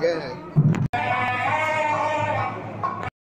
嘅